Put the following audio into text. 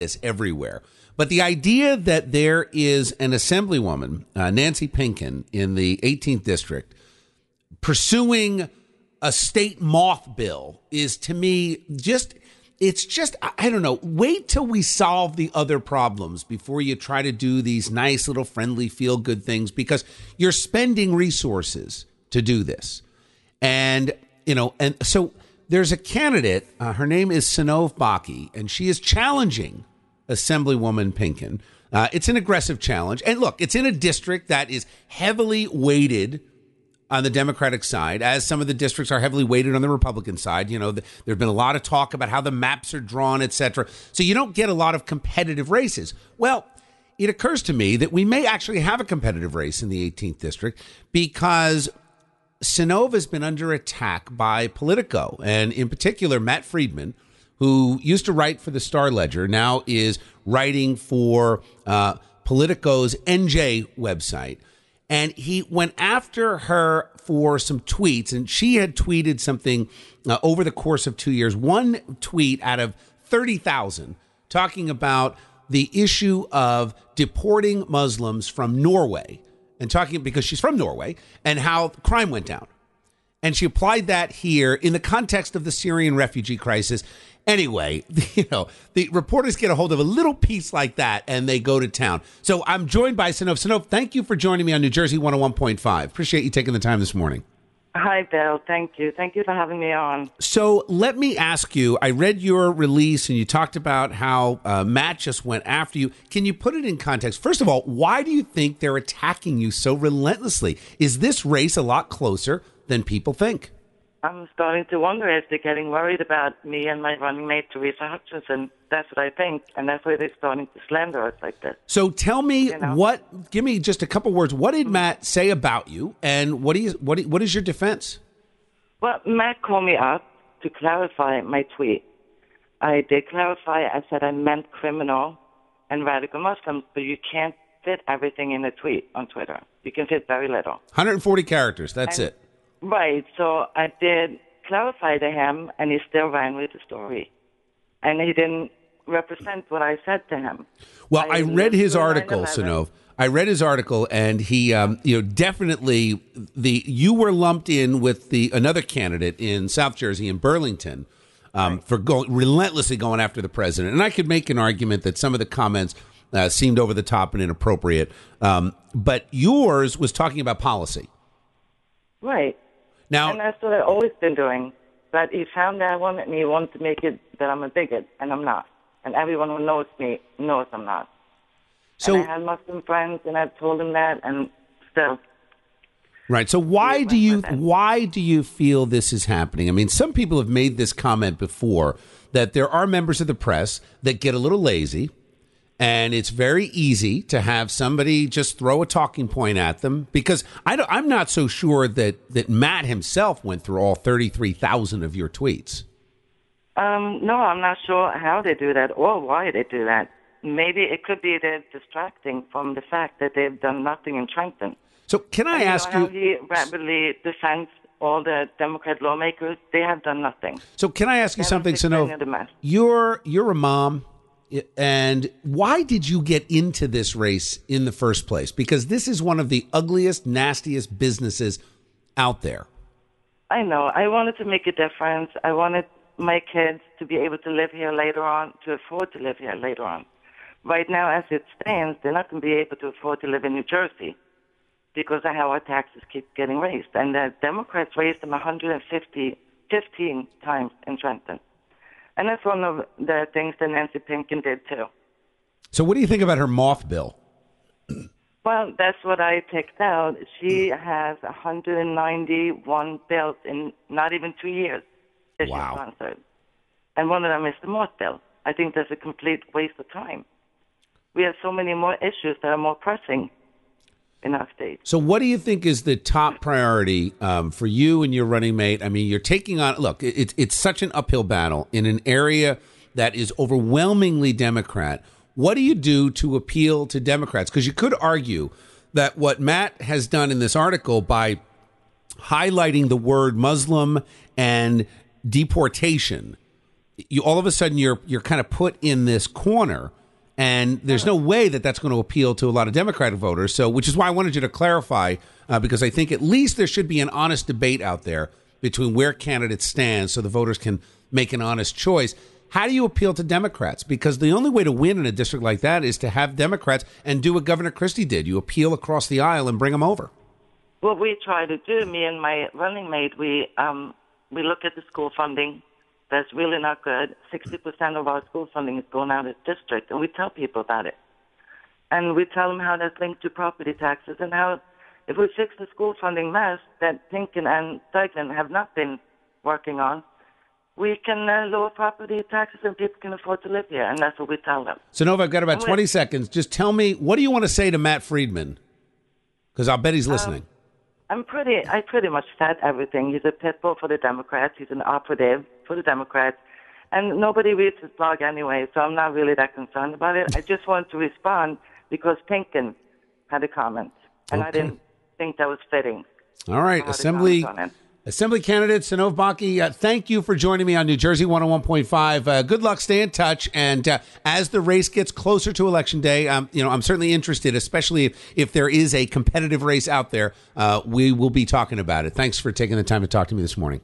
is everywhere. But the idea that there is an assemblywoman, uh, Nancy Pinkin, in the 18th district, pursuing a state moth bill is to me just it's just I don't know. Wait till we solve the other problems before you try to do these nice little friendly feel good things because you're spending resources to do this. And you know, and so there's a candidate, uh, her name is Synovve Bakke, and she is challenging Assemblywoman Pinkin. Uh, it's an aggressive challenge. And look, it's in a district that is heavily weighted on the Democratic side, as some of the districts are heavily weighted on the Republican side. You know, the, there's been a lot of talk about how the maps are drawn, et cetera. So you don't get a lot of competitive races. Well, it occurs to me that we may actually have a competitive race in the 18th district because Synovve has been under attack by Politico, and in particular, Matt Friedman, who used to write for the Star Ledger, now is writing for uh, Politico's NJ website. And he went after her for some tweets, and she had tweeted something uh, over the course of two years, one tweet out of 30,000, talking about the issue of deporting Muslims from Norway and talking because she's from Norway and how crime went down. And she applied that here in the context of the Syrian refugee crisis. Anyway, you know, the reporters get a hold of a little piece like that and they go to town. So I'm joined by Synovve. Synovve, thank you for joining me on New Jersey 101.5. Appreciate you taking the time this morning. Hi, Bill. Thank you. Thank you for having me on. So let me ask you I read your release and you talked about how uh, Matt just went after you. Can you put it in context? First of all, why do you think they're attacking you so relentlessly? Is this race a lot closer than people think? I'm starting to wonder if they're getting worried about me and my running mate, Teresa Hutchinson. That's what I think, and that's why they're starting to slander us like this. So tell me you know? what. Give me just a couple words. What did mm-hmm. Matt say about you, and what do you what what is your defense? Well, Matt called me up to clarify my tweet. I did clarify. I said I meant criminal and radical Muslims, but you can't fit everything in a tweet on Twitter. You can fit very little. 140 characters. That's and, it. Right. So I did clarify to him, and he still ran with the story, and he didn't represent what I said to him. Well, I, I read his article, Synovve. I read his article, and he, um, you know, definitely the you were lumped in with the another candidate in South Jersey in Burlington um, right. for going relentlessly going after the president. And I could make an argument that some of the comments uh, seemed over the top and inappropriate, um, but yours was talking about policy. Right. Now, and that's what I've always been doing. But he found that one and he wanted to make it that I'm a bigot, and I'm not. And everyone who knows me knows I'm not. So and I had Muslim friends, and I've told them that, and still. Right. So why do you why do you feel this is happening? I mean, some people have made this comment before that there are members of the press that get a little lazy and it's very easy to have somebody just throw a talking point at them because I am not so sure that, that Matt himself went through all 33,000 of your tweets. Um, no, I'm not sure how they do that or why they do that. Maybe it could be they're distracting from the fact that they've done nothing in Trenton. So, can I and ask you? How he rapidly defends all the Democrat lawmakers. They have done nothing. So, can I ask you something, Synovve? You're you're a mom. And why did you get into this race in the first place? Because this is one of the ugliest, nastiest businesses out there. I know. I wanted to make a difference. I wanted my kids to be able to live here later on, to afford to live here later on. Right now, as it stands, they're not going to be able to afford to live in New Jersey because of how our taxes keep getting raised. And the Democrats raised them 150, 15 times in Trenton. And that's one of the things that Nancy Pinkin did too. So, what do you think about her moth bill? Well, that's what I picked out. She hmm. has 191 bills in not even two years that wow. she sponsored. And one of them is the moth bill. I think that's a complete waste of time. We have so many more issues that are more pressing in our state. So, what do you think is the top priority um, for you and your running mate? I mean, you're taking on. Look, it's it's such an uphill battle in an area that is overwhelmingly Democrat. What do you do to appeal to Democrats? Because you could argue that what Matt has done in this article by highlighting the word Muslim and deportation you all of a sudden you're you're kind of put in this corner and there's no way that that's going to appeal to a lot of democratic voters so which is why i wanted you to clarify uh, because i think at least there should be an honest debate out there between where candidates stand so the voters can make an honest choice. How do you appeal to democrats? Because the only way to win in a district like that is to have democrats and do what governor christie did. You appeal across the aisle and bring them over. What we try to do, me and my running mate, we um, we look at the school funding. That's really not good. Sixty percent of our school funding is going out of district, and we tell people about it. And we tell them how that's linked to property taxes and how if we fix the school funding mess that Pinkin and Dykeman have not been working on, we can uh, lower property taxes and people can afford to live here, and that's what we tell them. Synovve i've got about I'm 20 with- seconds just tell me what do you want to say to matt friedman because i'll bet he's listening I'm pretty. I pretty much said everything. He's a pit bull for the Democrats. He's an operative for the Democrats, and nobody reads his blog anyway. So I'm not really that concerned about it. I just wanted to respond because Pinkin had a comment, and I didn't think that was fitting. All right, Assembly comment on it. Assembly candidate Synovve Bakke, uh, thank you for joining me on New Jersey 101.5. Uh, good luck, stay in touch, and uh, as the race gets closer to election day, um, you know I'm certainly interested, especially if, if there is a competitive race out there. Uh, we will be talking about it. Thanks for taking the time to talk to me this morning.